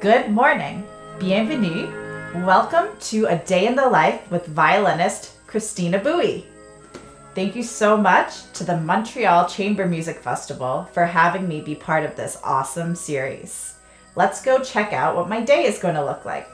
Good morning. Bienvenue. Welcome to A Day in the Life with violinist Christina Bouey. Thank you so much to the Montreal Chamber Music Festival for having me be part of this awesome series. Let's go check out what my day is going to look like.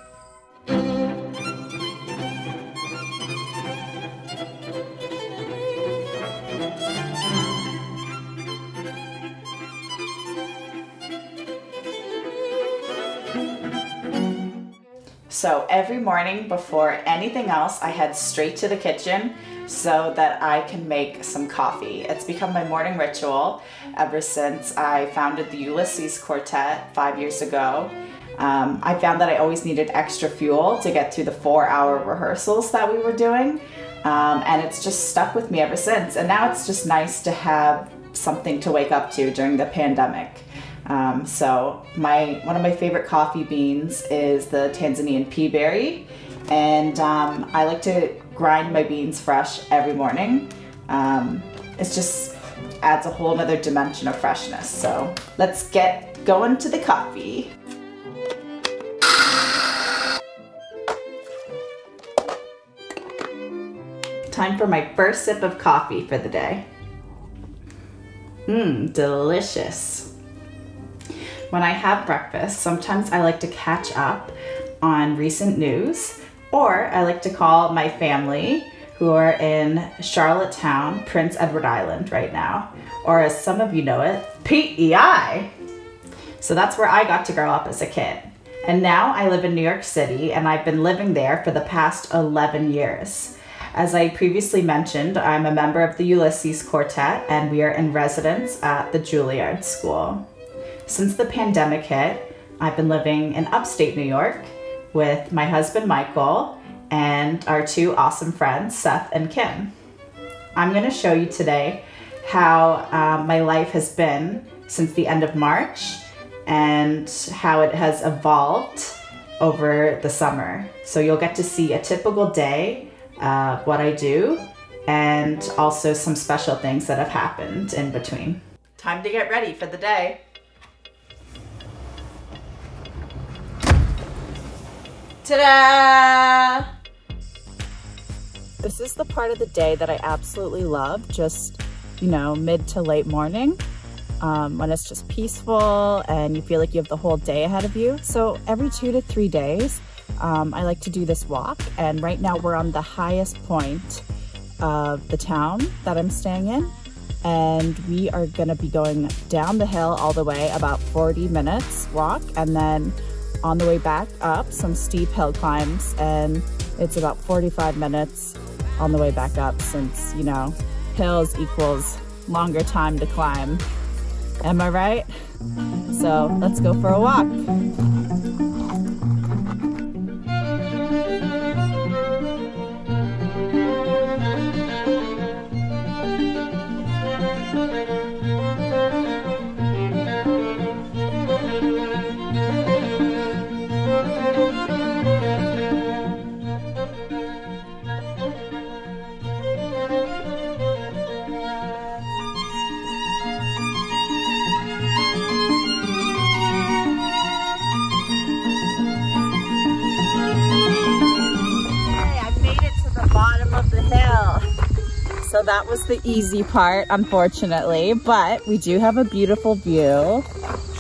So every morning before anything else, I head straight to the kitchen so that I can make some coffee. It's become my morning ritual ever since I founded the Ulysses Quartet five years ago. Um, I found that I always needed extra fuel to get through the four hour rehearsals that we were doing. Um, and it's just stuck with me ever since. And now it's just nice to have something to wake up to during the pandemic. Um, so my one of my favorite coffee beans is the Tanzanian pea berry, and um, I like to grind my beans fresh every morning. Um, it just adds a whole another dimension of freshness. So let's get going to the coffee. Time for my first sip of coffee for the day. Mmm, delicious. When I have breakfast, sometimes I like to catch up on recent news, or I like to call my family who are in Charlottetown, Prince Edward Island right now, or as some of you know it, PEI. So that's where I got to grow up as a kid. And now I live in New York City and I've been living there for the past 11 years. As I previously mentioned, I'm a member of the Ulysses Quartet and we are in residence at the Juilliard School. Since the pandemic hit, I've been living in upstate New York with my husband Michael and our two awesome friends, Seth and Kim. I'm going to show you today how um, my life has been since the end of March and how it has evolved over the summer. So you'll get to see a typical day, uh, what I do, and also some special things that have happened in between. Time to get ready for the day. Ta-da! This is the part of the day that I absolutely love, just, you know, mid to late morning, um, when it's just peaceful and you feel like you have the whole day ahead of you. So every two to three days, um, I like to do this walk. And right now we're on the highest point of the town that I'm staying in. And we are gonna be going down the hill all the way, about 40 minutes walk, and then on the way back up some steep hill climbs and it's about 45 minutes on the way back up since, you know, hills equals longer time to climb. Am I right? So let's go for a walk. That was the easy part, unfortunately, but we do have a beautiful view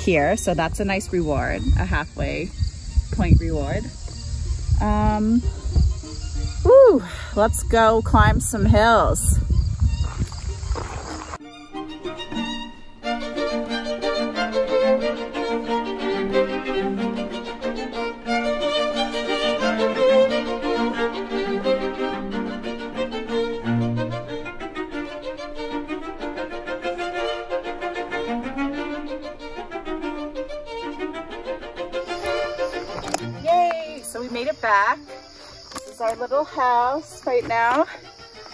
here. So that's a nice reward, a halfway point reward. Um, woo, let's go climb some hills. House right now.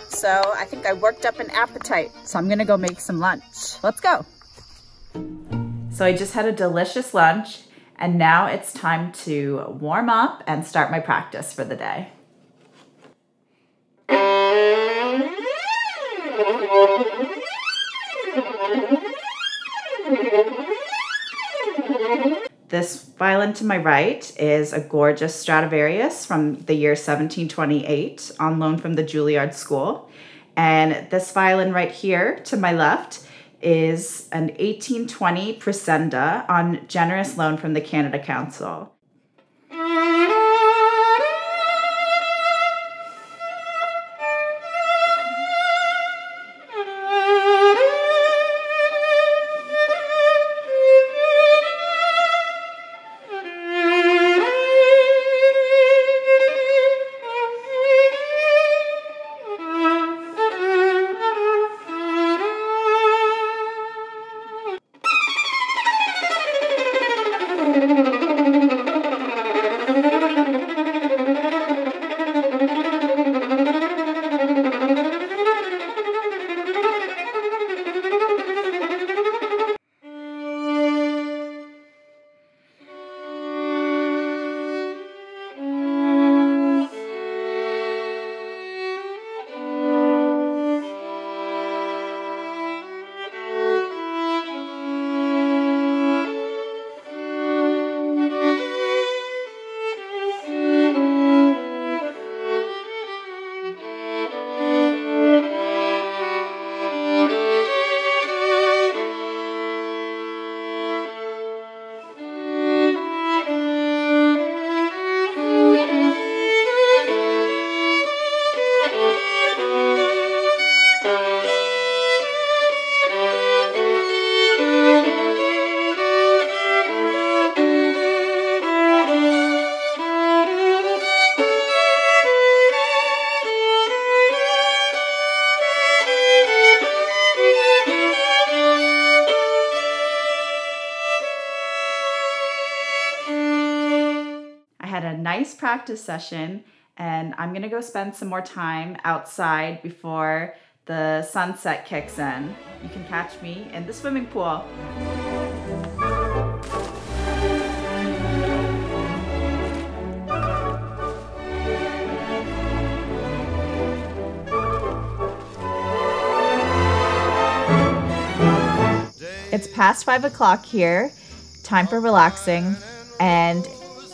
So I think I worked up an appetite. So I'm gonna go make some lunch. Let's go. So I just had a delicious lunch and now it's time to warm up and start my practice for the day. This violin to my right is a gorgeous Stradivarius from the year 1728 on loan from the Juilliard School. And this violin right here to my left is an 1820 Pressenda on generous loan from the Canada Council. Practice session and I'm gonna go spend some more time outside before the sunset kicks in. You can catch me in the swimming pool. It's past five o'clock here, time for relaxing, and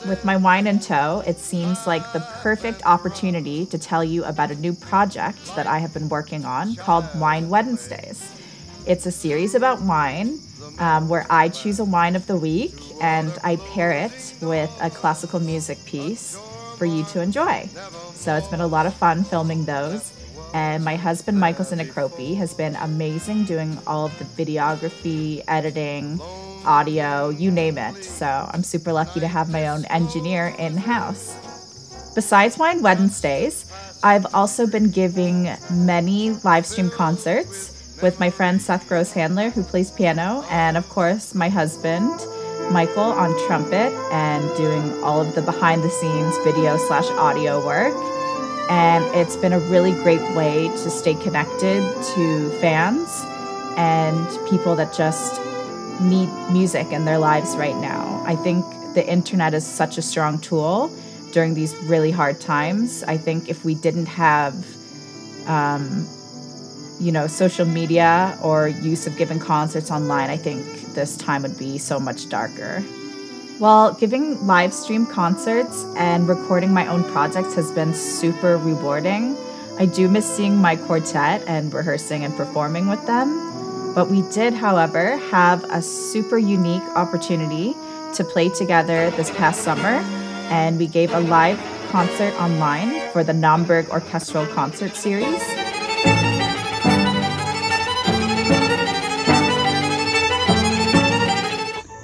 with my wine in tow, it seems like the perfect opportunity to tell you about a new project that I have been working on called Wine Wednesdays. It's a series about wine um, where I choose a wine of the week and I pair it with a classical music piece for you to enjoy. So it's been a lot of fun filming those. And my husband, Michael Sinicropi, has been amazing doing all of the videography, editing, audio, you name it. So I'm super lucky to have my own engineer in house. Besides Wine Wednesdays, I've also been giving many live stream concerts with my friend Seth Gross Handler, who plays piano, and of course, my husband, Michael, on trumpet and doing all of the behind the scenes video slash audio work. And it's been a really great way to stay connected to fans and people that just need music in their lives right now. I think the internet is such a strong tool during these really hard times. I think if we didn't have, um, you know, social media or use of giving concerts online, I think this time would be so much darker. While giving live stream concerts and recording my own projects has been super rewarding, I do miss seeing my quartet and rehearsing and performing with them. But we did, however, have a super unique opportunity to play together this past summer, and we gave a live concert online for the Naumburg Orchestral Concert Series.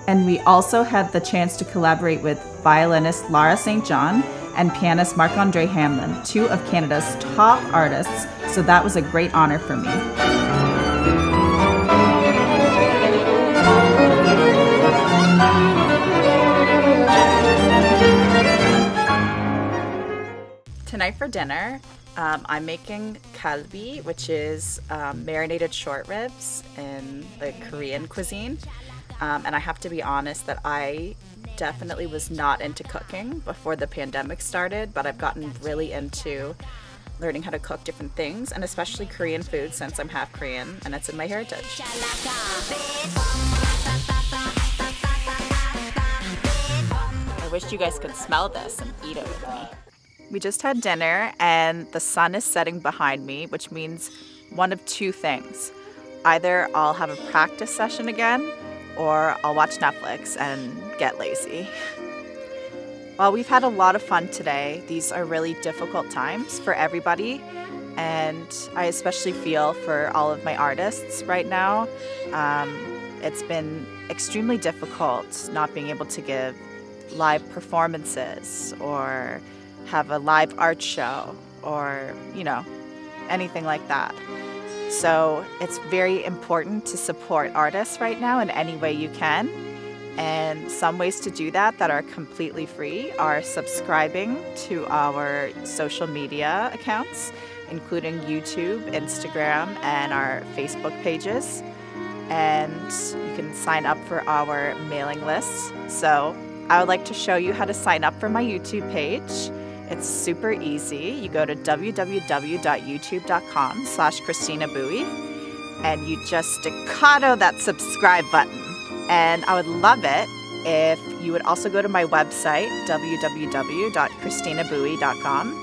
And we also had the chance to collaborate with violinist Lara St. John and pianist Marc Andre Hamelin, two of Canada's top artists, so that was a great honor for me. Tonight for dinner, um, I'm making kalbi, which is um, marinated short ribs in the Korean cuisine. Um, and I have to be honest that I definitely was not into cooking before the pandemic started, but I've gotten really into learning how to cook different things, and especially Korean food since I'm half Korean and it's in my heritage. I wish you guys could smell this and eat it with me. We just had dinner and the sun is setting behind me, which means one of two things. Either I'll have a practice session again, or I'll watch Netflix and get lazy. While we've had a lot of fun today, these are really difficult times for everybody, and I especially feel for all of my artists right now. Um, it's been extremely difficult not being able to give live performances or have a live art show or, you know, anything like that. So it's very important to support artists right now in any way you can. And some ways to do that that are completely free are subscribing to our social media accounts, including YouTube, Instagram, and our Facebook pages. And you can sign up for our mailing lists. So I would like to show you how to sign up for my YouTube page. It's super easy. You go to www.youtube.com slash Christina Bouey and you just staccato that subscribe button. And I would love it if you would also go to my website, www.christinabouey.com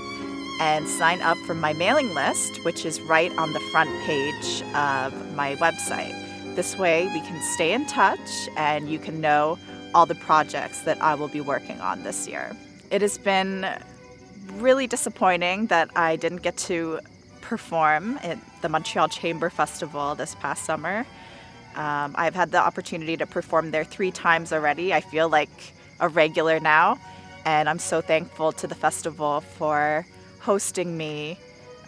and sign up for my mailing list, which is right on the front page of my website. This way we can stay in touch and you can know all the projects that I will be working on this year. It has been really disappointing that I didn't get to perform at the Montreal Chamber Festival this past summer. Um, I've had the opportunity to perform there three times already. I feel like a regular now, and I'm so thankful to the festival for hosting me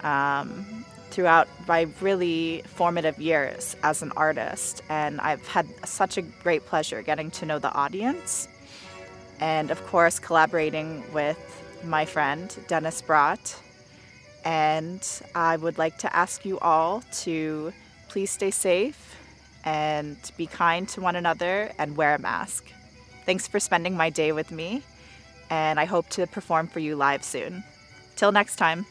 um, throughout my really formative years as an artist. And I've had such a great pleasure getting to know the audience, and of course, collaborating with my friend Denis Brott. And I would like to ask you all to please stay safe and be kind to one another and wear a mask. Thanks for spending my day with me, and I hope to perform for you live soon. Till next time.